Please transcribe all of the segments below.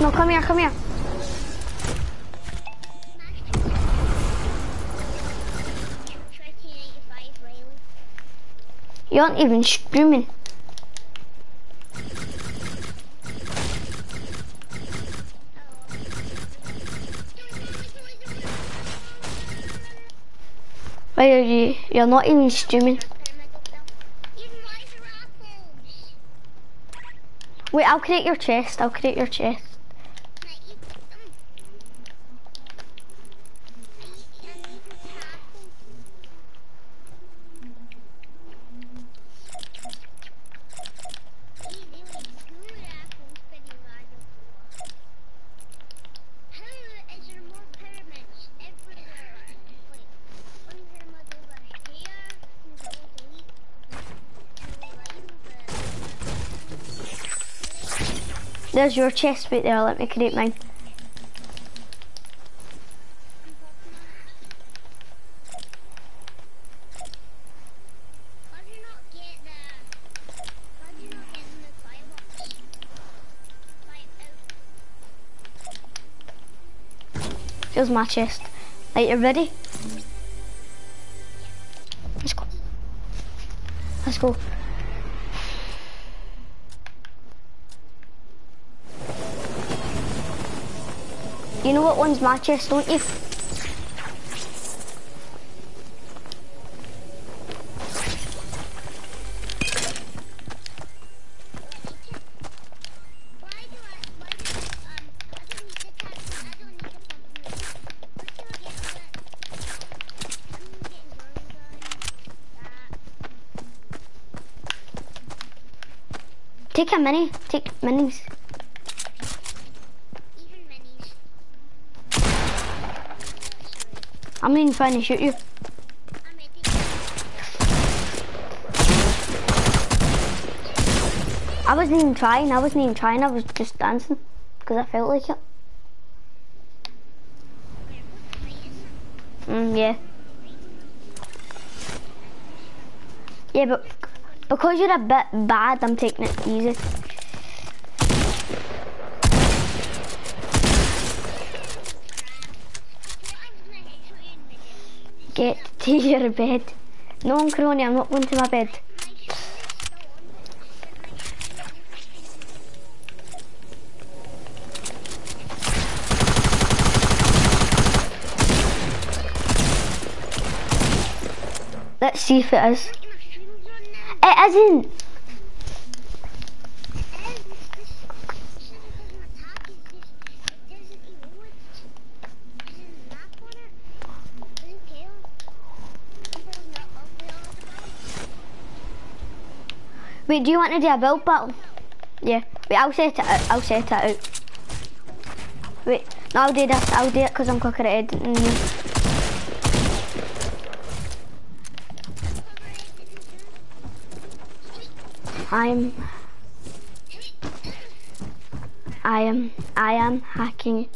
No, come here, come here. You aren't even streaming. Why are you? You're not even streaming. Wait, I'll create your chest. I'll create your chest. There's your chest right there, let me create mine. Here's my chest. Right, you ready? Let's go. Let's go. You know what one's my chest, don't you? Take a mini. Take minis. I'm trying to shoot you. I wasn't even trying, I wasn't even trying, I was just dancing. Because I felt like it. Mm, yeah. Yeah, but because you're a bit bad, I'm taking it easy. Get to your bed. No, I'm Crony, I'm not going to my bed. Let's see if it is. It isn't. Wait, do you want to do a build battle? Yeah. Wait, I'll set it out. I'll set it out. Wait, no, I'll do this. I'll do it because I'm quicker at editing you. I'm... I am... I am hacking.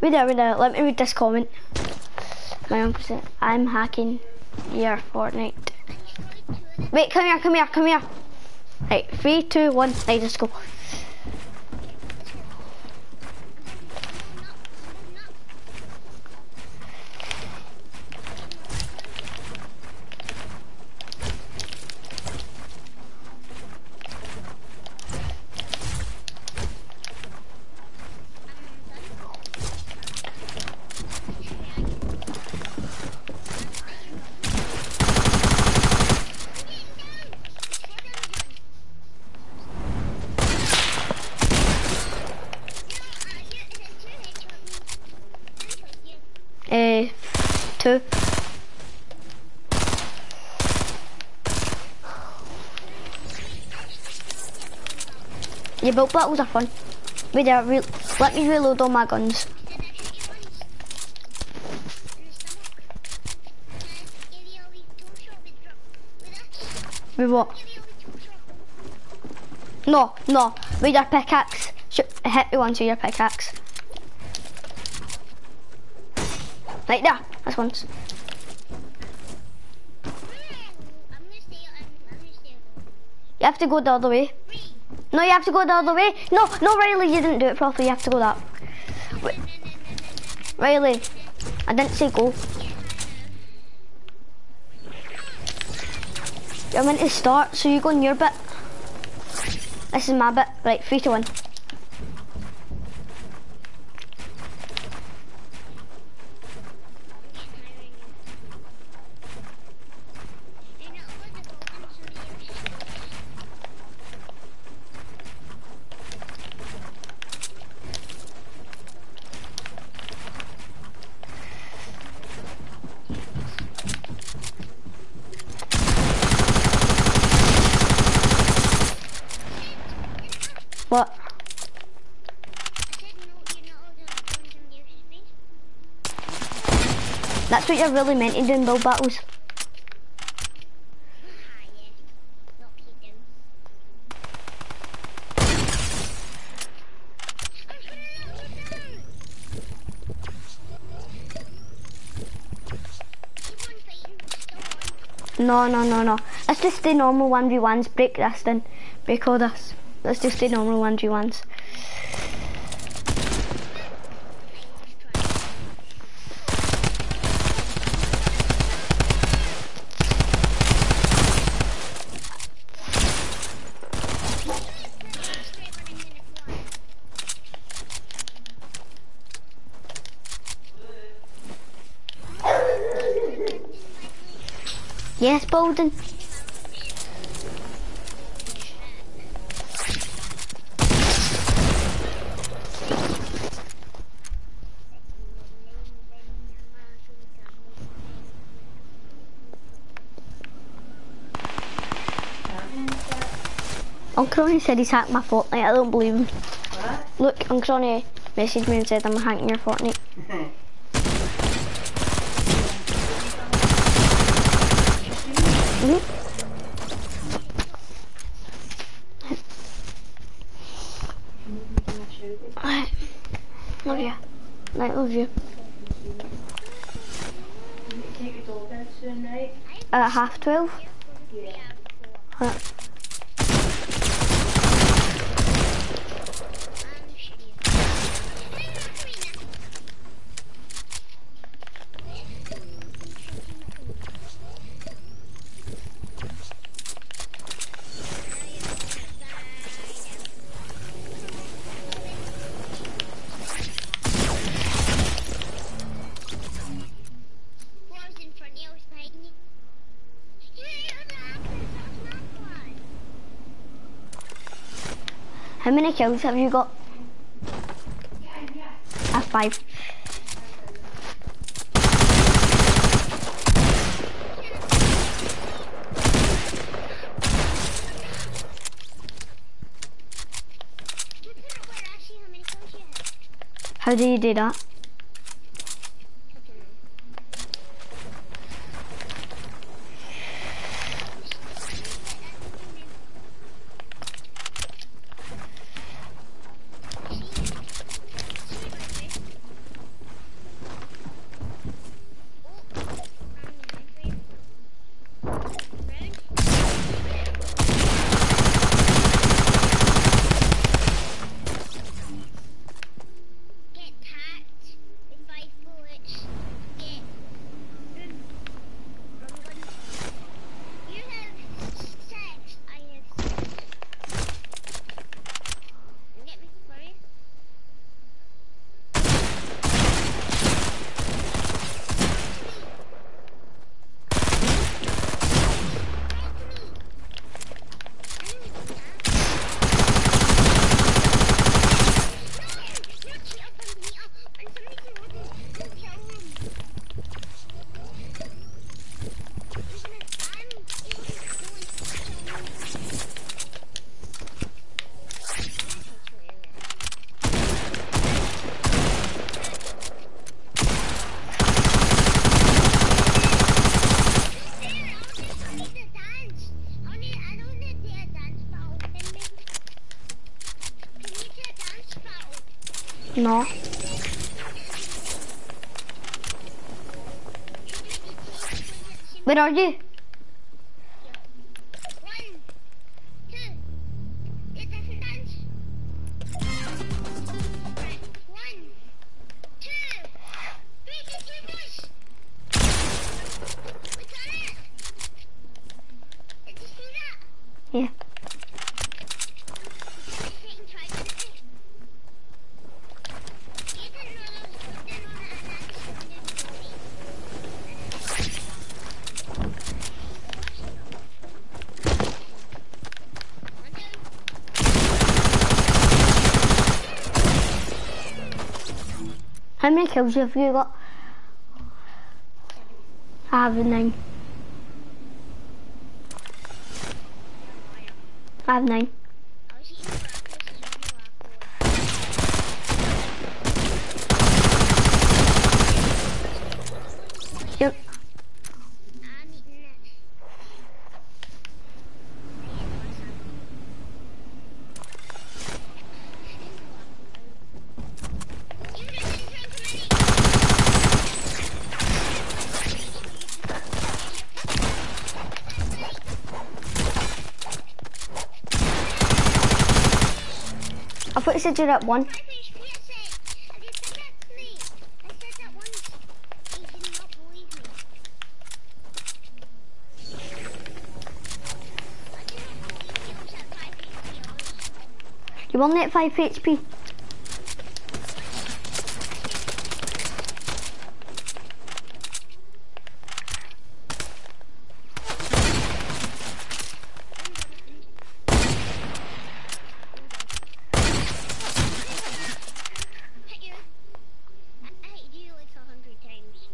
Wait there, wait there. Let me read this comment. My uncle said, I'm hacking your Fortnite. Wait, come here, come here, come here. Right, three, two, one, right, let's go. Uh, two. But battles are fun. Wait there, re let me reload all my guns. With what? No, no, with your pickaxe. Sh hit me once with your pickaxe. Right there, that's once. You have to go the other way. No, you have to go the other way. No, no, Riley, you didn't do it properly. You have to go that. Wait. Riley, I didn't say go. You're meant to start, so you go in your bit. This is my bit. Right, three to one. What you're really meant do in build battles. No, no, no, no. Let's just stay normal 1v1s. Break this then. Break all this. Let's just do normal 1v1s. Bolden. Uncle Ronnie said he's hacked my Fortnite. I don't believe him. What? Look, Uncle Ronnie messaged me and said I'm hacking your Fortnite. Alright. Love you. Night, love you. Take your dog out soon, right? At half twelve. Yeah. Uh, How many kills have you got? A five. How do you do that? Get tapped with five bullets. Get boom. Wrong one. You have six. I have six. Get me, sorry. No. Where How many kills have you got? I have nine. I have nine. I was eating breakfast as well, Yep. I'm eating it. I thought you said you're at one. Five HP, I said. I just said that to me. I said that once. He did not believe me. I did not believe he was at 5 HP. I was You're only at 5 HP. hit you. I, I hit you like a hundred times.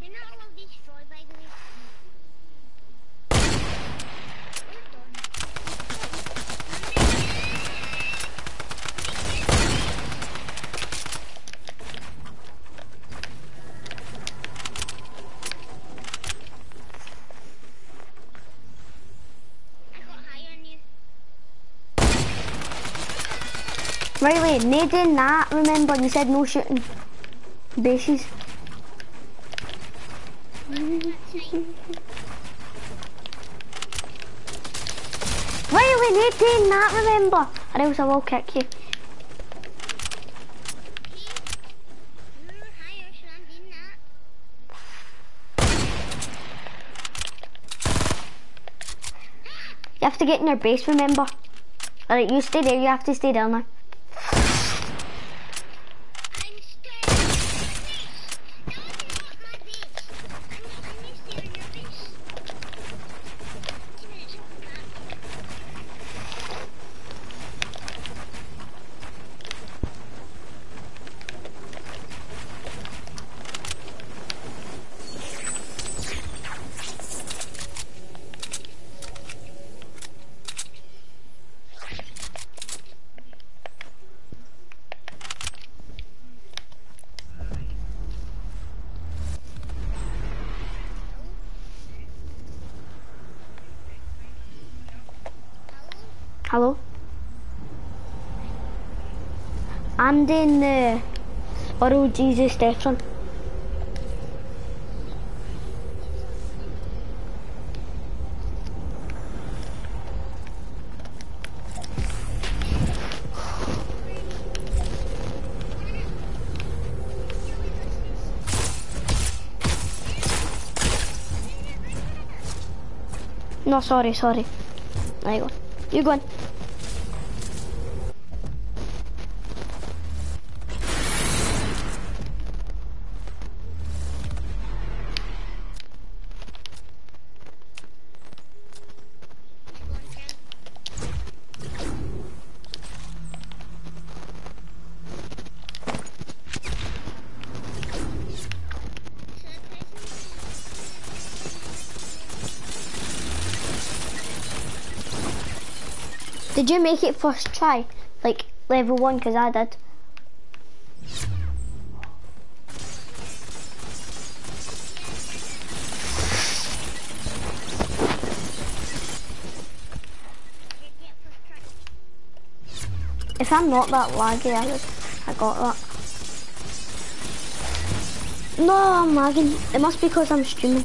They're not allowed to destroy, by the way. I got high on you. Riley, no doing that, remember? You said no shooting bases. Riley, no doing that, remember? Or else I will kick you. You have to get in your base, remember? Alright, you stay there, you have to stay there now. I'm scared of my base. That was not my base. I'm, I'm used to your base. Two minutes, I'll come back. Hello? I'm doing the Oral Jesus Death Run. No, sorry, sorry. There you go. You go. Did you make it first try? Like level one, because I did. If I'm not that laggy, I, I got that. No, I'm lagging. It must be because I'm streaming.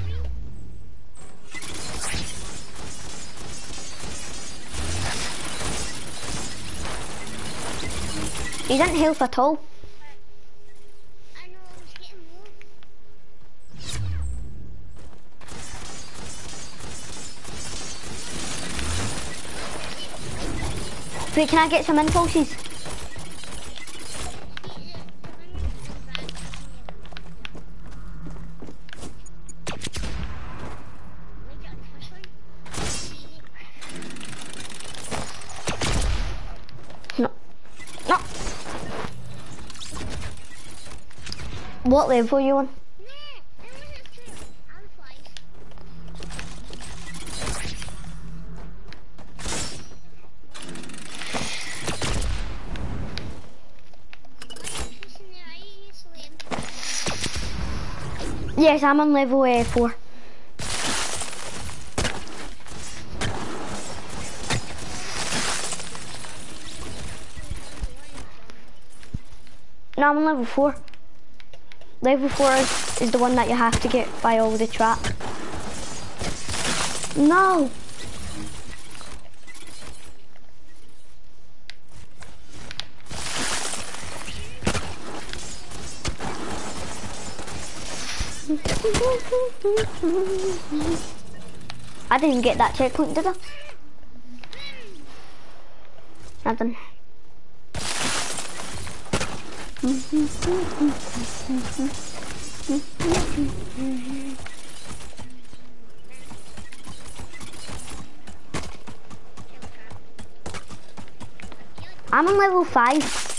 He didn't health at all. Wait, can I get some impulses? What level are you on? Yes, I'm on level uh, 4. No, I'm on level 4. Level 4 is, the one that you have to get by all the trap. No! I didn't get that checkpoint, did I? Nothing. I'm on level 5.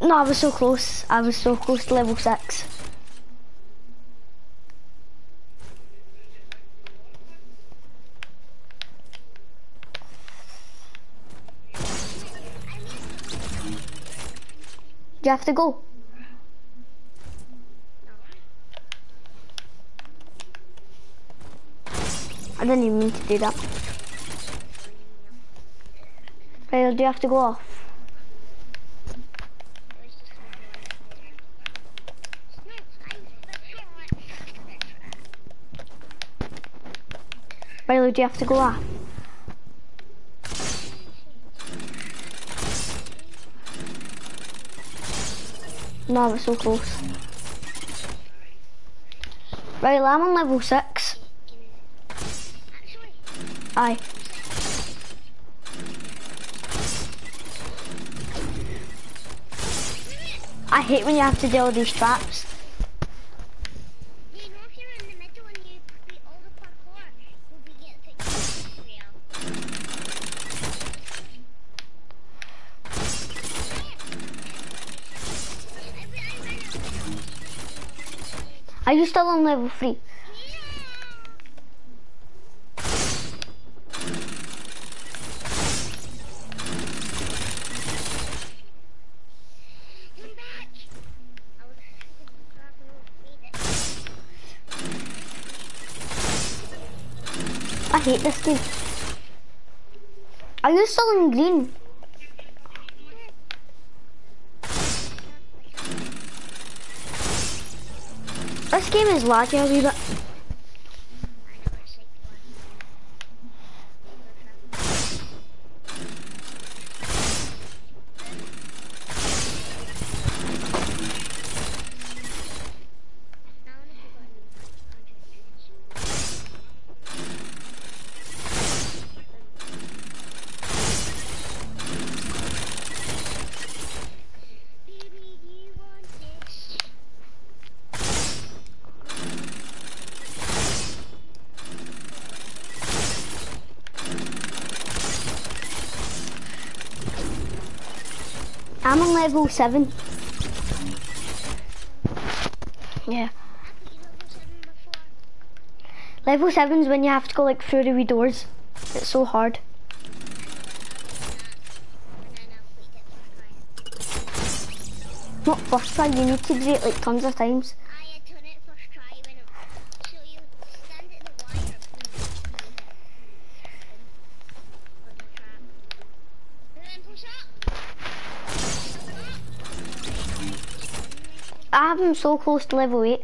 No, I was so close. I was so close to level 6. You have to go? I didn't even mean to do that. Right, do you have to go off? Milo, do you have to go off? No, we're so close. Right, I'm on level 6. Aye. I hate when you have to do all these traps. Are you still on level 3? I hate this game. Are you still in green? Game is laggy a wee bit. I'm on level 7. Yeah. Level 7 is when you have to go like through the wee doors. It's so hard. Not first try, you need to do it like tons of times. Have him so close to level 8.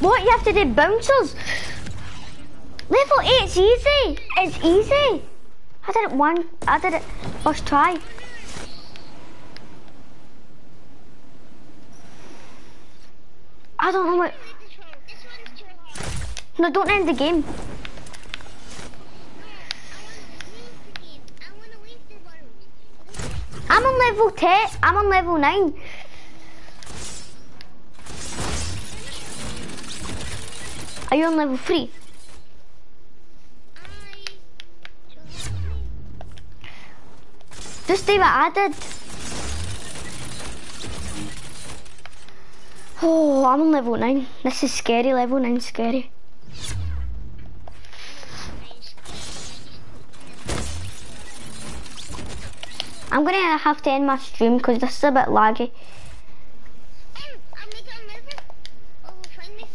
What, you have to do bouncers? Level eight 8's easy. It's easy. I did it one, I did it first try. I don't know what, This one, this one's too hard. no don't end the game. I want to leave the game. I want to leave the world. I'm on level 10, I'm on level 9. Are you on level 3? Just do what I did. Oh, I'm on level 9. This is scary, level 9 scary. I'm gonna have to end my stream because this is a bit laggy.